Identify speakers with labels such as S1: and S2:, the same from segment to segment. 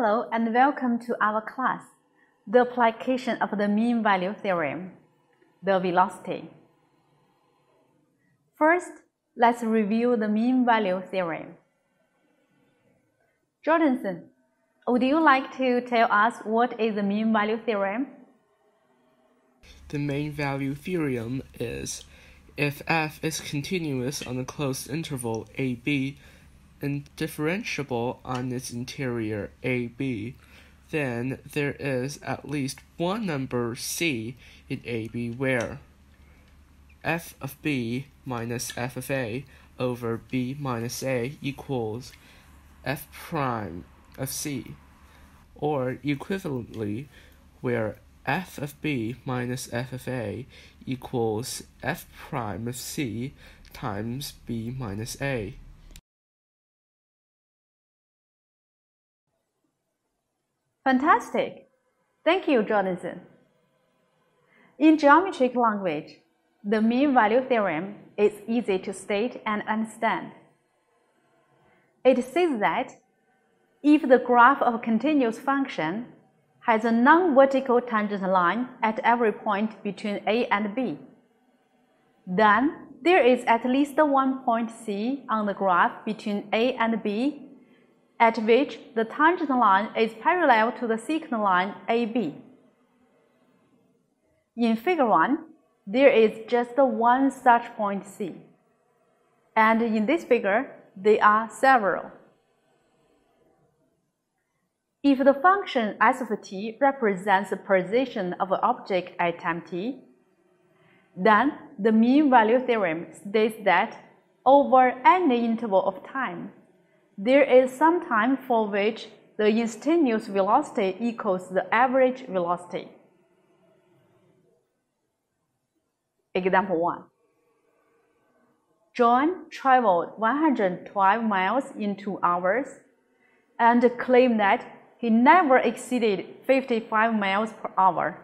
S1: Hello and welcome to our class, the application of the mean value theorem, the velocity. First, let's review the mean value theorem. Jordanson, would you like to tell us what is the mean value theorem?
S2: The mean value theorem is if f is continuous on a closed interval ab and differentiable on its interior ab, then there is at least one number c in ab where f of b minus f of a over b minus a equals f prime of c, or equivalently, where f of b minus f of a equals f prime of c times b minus a.
S1: Fantastic! Thank you, Jonathan. In geometric language, the mean value theorem is easy to state and understand. It says that if the graph of a continuous function has a non-vertical tangent line at every point between A and B, then there is at least one point C on the graph between A and B at which the tangent line is parallel to the secant line AB. In figure 1, there is just one such point C, and in this figure, there are several. If the function s of t represents the position of an object at time t, then the mean value theorem states that over any interval of time, there is some time for which the instantaneous velocity equals the average velocity. Example 1. John traveled 112 miles in 2 hours and claimed that he never exceeded 55 miles per hour.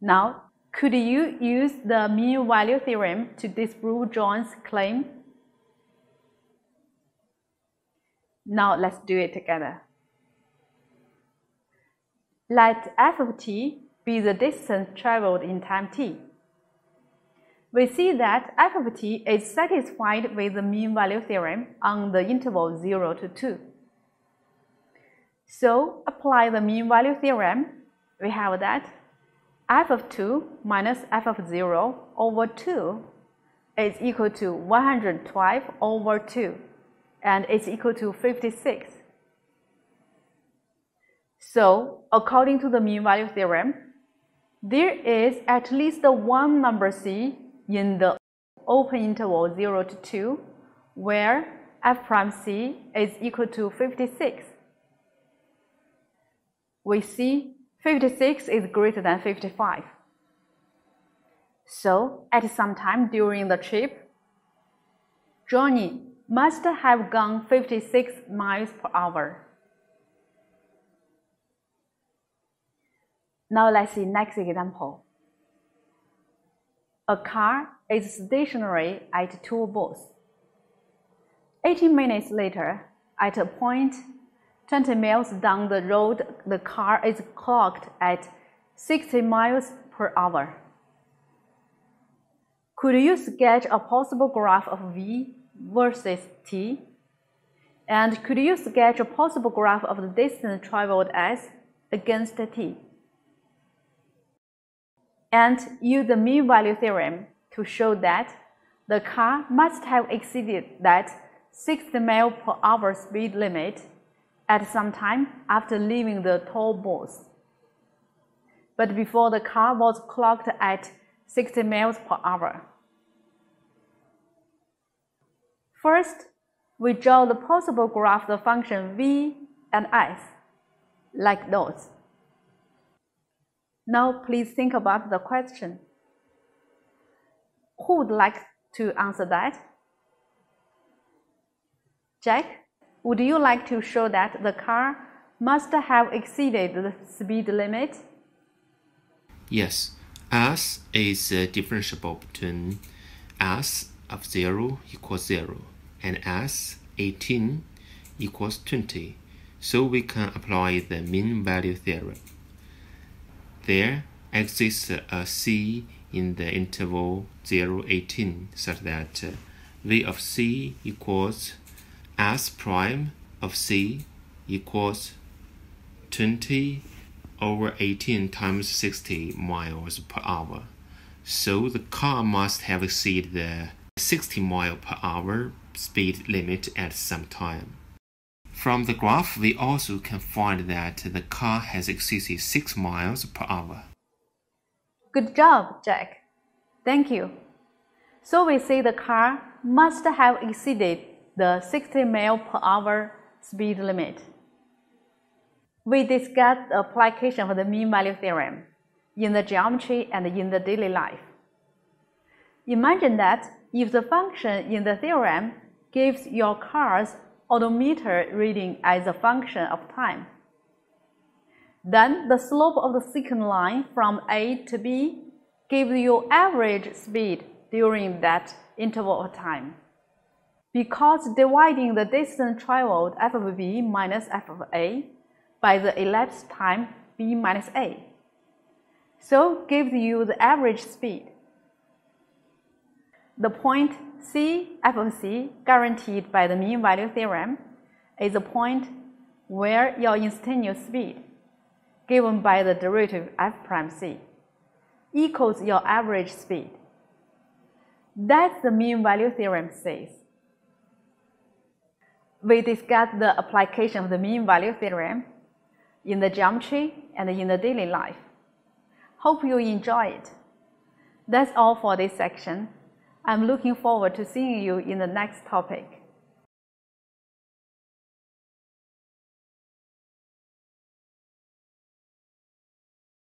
S1: Now, could you use the mean value theorem to disprove John's claim? Now let's do it together. Let f of t be the distance traveled in time t. We see that f of t is satisfied with the mean value theorem on the interval 0 to 2. So apply the mean value theorem. We have that f of 2 minus f of 0 over 2 is equal to 112 over 2 and it's equal to 56. So according to the mean value theorem, there is at least one number c in the open interval 0 to 2 where f prime c is equal to 56 we see 56 is greater than 55. So, at some time during the trip, Johnny must have gone 56 miles per hour. Now let's see next example. A car is stationary at toll booth. 18 minutes later, at a point 20 miles down the road, the car is clocked at 60 miles per hour. Could you sketch a possible graph of V versus T? And could you sketch a possible graph of the distance traveled S against T? And use the mean value theorem to show that the car must have exceeded that 60 mile per hour speed limit at some time after leaving the toll booth. But before the car was clocked at 60 miles per hour. First, we draw the possible graph of the function v and s, like those. Now please think about the question. Who would like to answer that? Jack? Would you like to show that the car must have exceeded the speed limit?
S3: Yes, s is differentiable between s of 0 equals 0 and s 18 equals 20. so we can apply the mean value theorem. There exists a c in the interval 0, 18 such that uh, v of c equals s prime of c equals 20 over 18 times 60 miles per hour. So the car must have exceeded the 60 mile per hour speed limit at some time. From the graph, we also can find that the car has exceeded 6 miles per hour.
S1: Good job, Jack. Thank you. So we say the car must have exceeded the 60 mile per hour speed limit. We discussed the application of the mean value theorem in the geometry and in the daily life. Imagine that if the function in the theorem gives your car's odometer reading as a function of time, then the slope of the secant line from A to B gives you average speed during that interval of time. Because dividing the distance traveled f of b minus f of a by the elapsed time b minus a. So gives you the average speed. The point c f of c guaranteed by the mean value theorem is a point where your instantaneous speed given by the derivative f prime c equals your average speed. That's the mean value theorem says. We discussed the application of the mean value theorem in the geometry and in the daily life. Hope you enjoy it. That's all for this section. I'm looking forward to seeing you in the next topic.